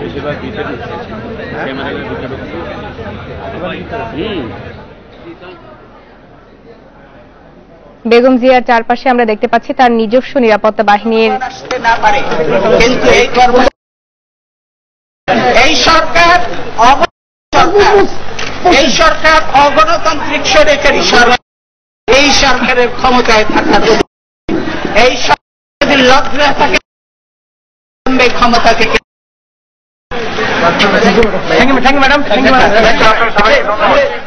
বেশিরভাগ ভিতরে ক্যামেরাগুলো ভিতরে হুম বেগম জিয়ার চারপাশে আমরা দেখতে পাচ্ছি তার নিজস্ব নিরাপত্তা বাহিনীর এই সরকার সরকার এই সরকার অগণতান্ত্রিক সরকারি সরকার এই সরকারের ক্ষমতায় থাকা এই সরকার যদি লজ্জা থাকে ক্ষমতা থেকে thank you madam thank you madam